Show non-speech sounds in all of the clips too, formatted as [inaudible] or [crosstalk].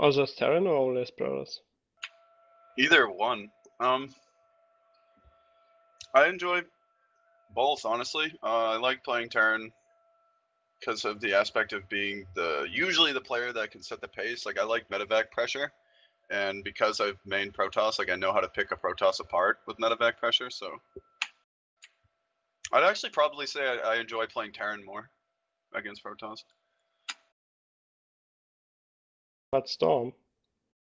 Oh, just Terran or only Esperas? Either one. Um, I enjoy both, honestly. Uh, I like playing Terran because of the aspect of being the usually the player that can set the pace. Like I like medevac pressure, and because I've main Protoss, like I know how to pick a Protoss apart with medevac pressure. So I'd actually probably say I, I enjoy playing Terran more against Protoss. But Storm.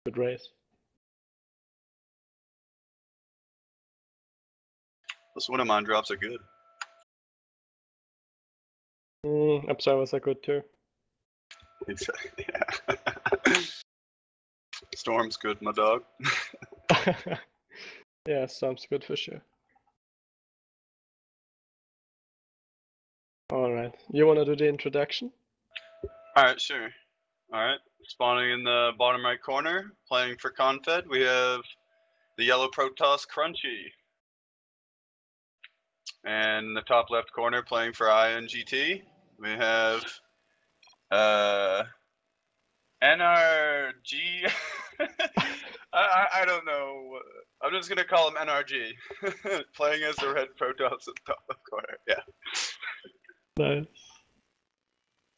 Good race. Those Widowmine drops are good. Mm, observers are good too. yeah. [laughs] Storm's good, my dog. [laughs] yeah, Storm's good for sure. Alright, you wanna do the introduction? Alright, sure. Alright, spawning in the bottom right corner, playing for Confed, we have the yellow Protoss Crunchy. And in the top left corner, playing for INGT, we have uh, NRG. [laughs] I, I, don't know. I'm just gonna call him NRG. [laughs] Playing as the red Protoss at the top left corner. Yeah. Nice.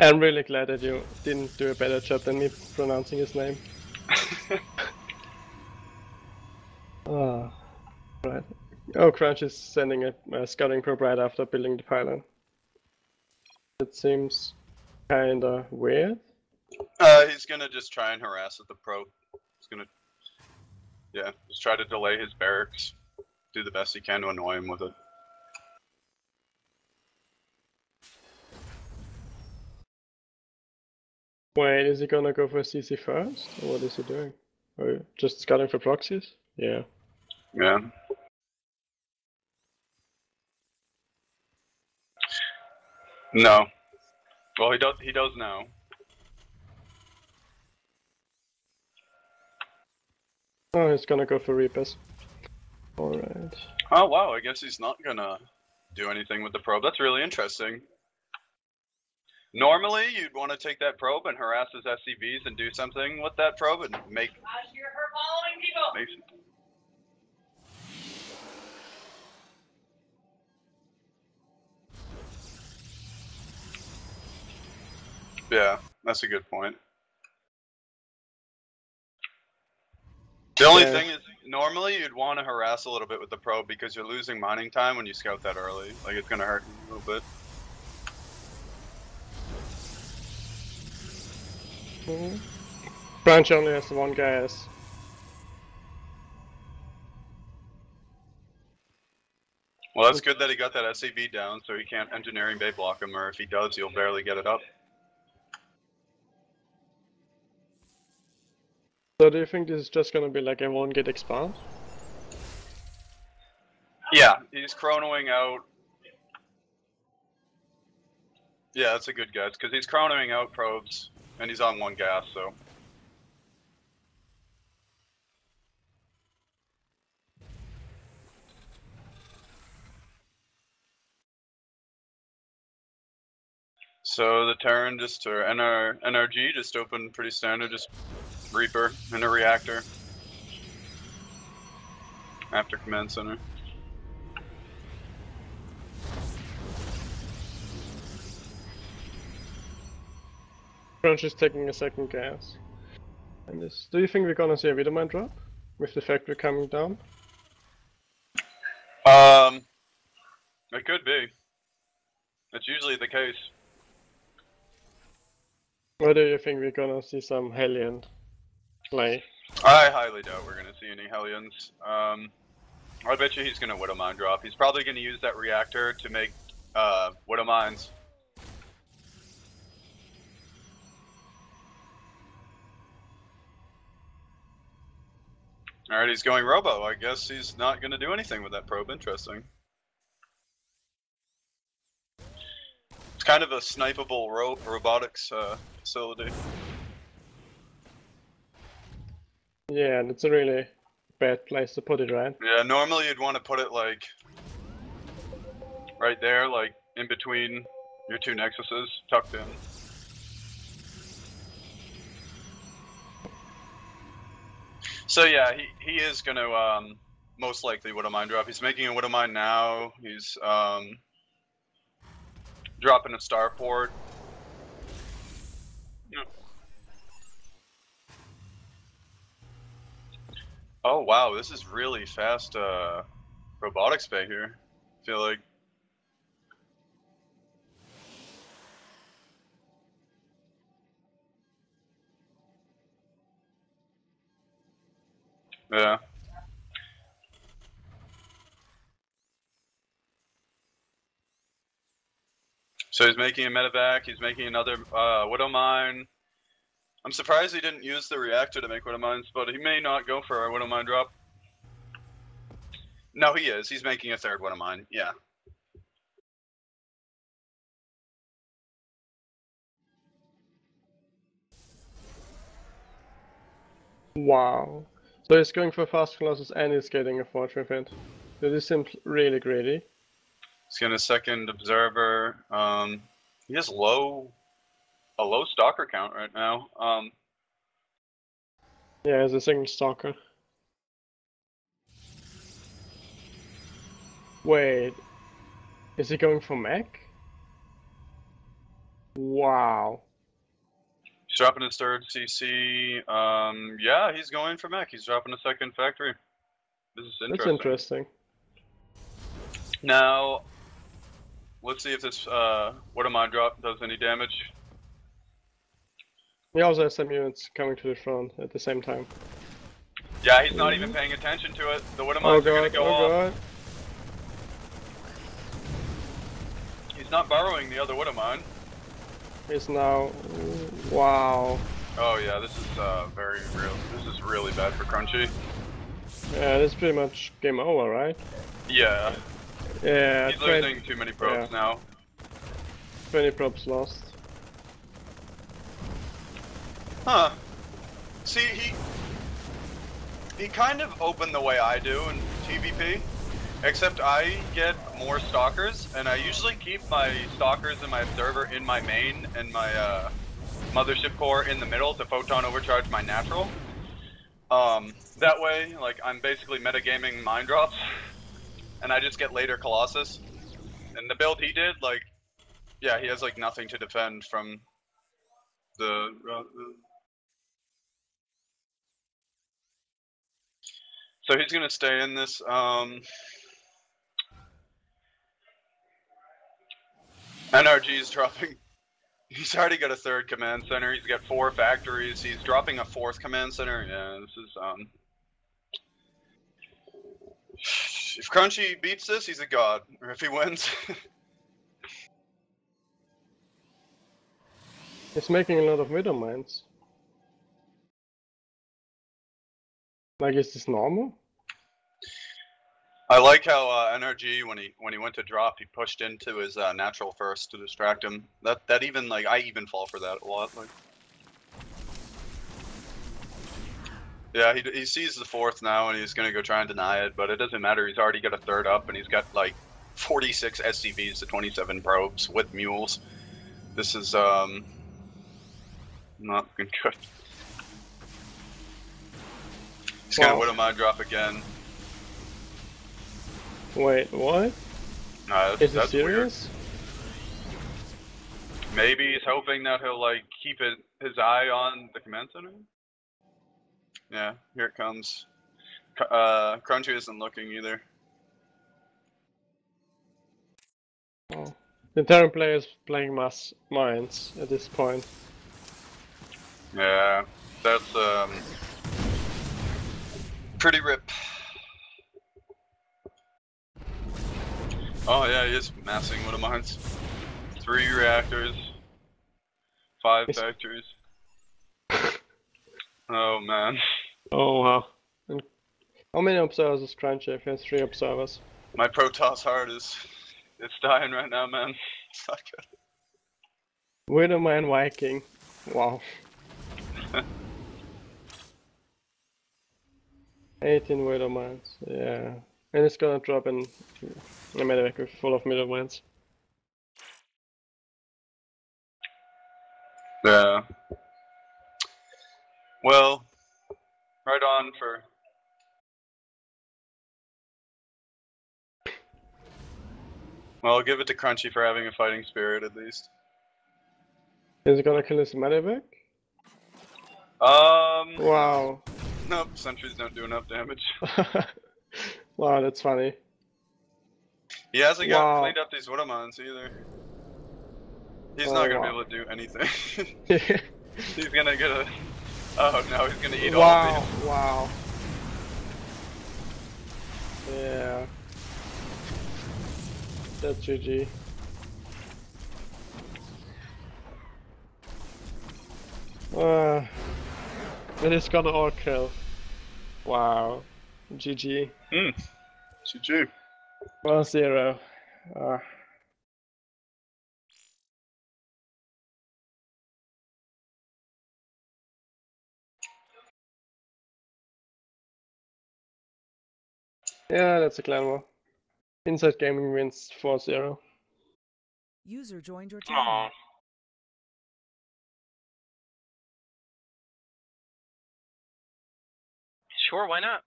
I'm really glad that you didn't do a better job than me pronouncing his name. [laughs] Ah, right. Oh, Crunch is sending a, a scouting probe right after building the pylon. It seems kinda weird. Uh, he's gonna just try and harass at the probe. He's gonna, yeah, just try to delay his barracks. Do the best he can to annoy him with it. Wait, is he gonna go for CC first? Or what is he doing? Or just scouting for proxies? Yeah. Yeah. No. Well, he does. He does now. Oh, he's gonna go for Reapers. Alright. Oh wow! I guess he's not gonna do anything with the probe. That's really interesting. Normally, you'd want to take that probe and harass his SCVs and do something with that probe and make. Make, Yeah, that's a good point. The only Yeah. thing is, normally you'd want to harass a little bit with the probe because you're losing mining time when you scout that early. Like it's gonna hurt you a little bit. Crunch only has one guy as Well, that's good that he got that SCV down, so he can't engineering bay block him, or if he does, he'll barely get it up. So do you think this is just gonna be like a one gate expand? Yeah, he's chronoing out. Yeah, that's a good guess because he's chronoing out probes, and he's on one gas, so. So the Terran just or NR NRG just open pretty standard, just Reaper and a reactor after command center. Crunch is taking a second gas. And this do you think we're gonna see a Widowmine drop? With the factory coming down? Um, it could be. That's usually the case. Or do you think we're gonna see some Hellion play? I highly doubt we're gonna see any Hellions. Um, I bet you he's gonna Widow Mine drop. He's probably gonna use that reactor to make uh, Widow Mines. Alright, he's going Robo. I guess he's not gonna do anything with that probe. Interesting. It's kind of a snipeable ro robotics uh, facility. Yeah, and it's a really bad place to put it, right? Yeah, normally you'd want to put it like right there, like in between your two nexuses, tucked in. So yeah, he, he is gonna um most likely Widow Mine drop. He's making a Widow Mine now. He's um dropping a. Yeah. Oh wow, this is really fast uh robotics bay here. I feel like Yeah. So he's making a medevac, he's making another uh, Widow Mine. I'm surprised he didn't use the reactor to make Widow Mines, but he may not go for a Widow Mine drop. No, he is. He's making a third Widow Mine, yeah. Wow. So he's going for fast Colossus and he's getting a fortune event. This seems really greedy. He's gonna second Observer. Um, he has low, a low stalker count right now. Um, Yeah, he's a second stalker. Wait. Is he going for mech? Wow. He's dropping his third CC. Um, yeah, he's going for mech. He's dropping a second factory. This is interesting. That's interesting. Now, let's see if this uh, Widow Mine drop does any damage. He also has some units coming to the front at the same time. Yeah, he's not even paying attention to it. The what am Oh are gonna god, go oh off. god. He's not burrowing the other Widowmine. He's now. Wow. Oh yeah, this is uh, very real. This is really bad for Crunchy. Yeah, that's pretty much game over, right? Yeah, Yeah, he's 20, losing too many probes yeah. now. 20 probes lost. Huh. See, he he kind of opened the way I do in TVP, except I get more stalkers, and I usually keep my stalkers and my observer in my main and my uh, mothership core in the middle to photon overcharge my natural. Um, that way, like I'm basically metagaming mind drops, and I just get later Colossus. And the build he did, like, yeah, he has like nothing to defend from the. Uh, So he's gonna stay in this. Um, NRG is dropping. [laughs] He's already got a third command center. He's got four factories. He's dropping a fourth command center. Yeah, this is um. If Crunchy beats this, he's a god. Or if he wins, [laughs] He's making a lot of widow mines. Like, is this normal? I like how uh, NRG when he when he went to drop, he pushed into his uh, natural first to distract him. That that even like I even fall for that a lot. Like, yeah, he he sees the fourth now and he's gonna go try and deny it, but it doesn't matter. He's already got a third up and he's got like 46 SCVs to 27 probes with mules. This is um not good. [laughs] He's gonna widow my drop again. Wait, what? Uh, that's, Is that's weird. serious? Maybe he's hoping that he'll like keep it, his eye on the command center. Yeah, here it comes. Uh, Crunchy isn't looking either. Oh. The entire player is playing mass mines at this point. Yeah, that's um pretty rip. Oh yeah, he is massing widow mines. Three reactors, five factories. Oh man, Oh wow. And how many observers is Crunchy if he has three observers? my Protoss heart is it's dying right now, man. It's not good. Widow mine Viking. Wow. [laughs] 18 widow mines, yeah. And it's gonna drop in a medevac full of widow mines. Yeah. Well, Right on for. Well, I'll give it to Crunchy for having a fighting spirit at least. Is he gonna kill his medevac? Um. Wow. Nope, sentries don't do enough damage. [laughs] wow, that's funny. He hasn't got cleaned up these widow mines either. He's Oh, not gonna wow. be able to do anything. [laughs] he's gonna get a. Oh no, he's gonna eat all of these. wow. Yeah. That's GG. Uh, it is gonna all kill. Wow. GG. Hmm. GG. One zero. Uh, yeah, that's a clan war. Inside Gaming wins 4-0. User joined your Aw. channel. Sure, why not?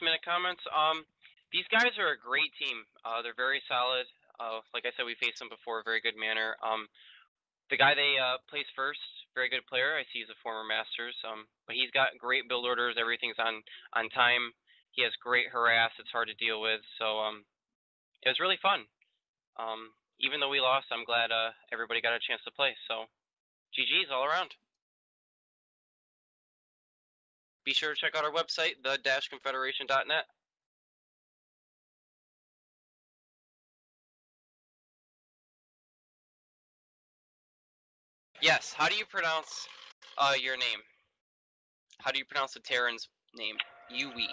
Minute comments. Um, these guys are a great team. Uh, they're very solid. Uh, like I said, we faced them before, very good manner. Um, the guy they uh, first, very good player. I see he's a former Masters. Um, but he's got great build orders. Everything's on on time. He has great harass. It's hard to deal with. So um, it was really fun. Um, even though we lost, I'm glad uh, everybody got a chance to play. So GG's all around. Be sure to check out our website, the-confederation.net. Yes, how do you pronounce uh, your name? How do you pronounce the Terran's name? Yui.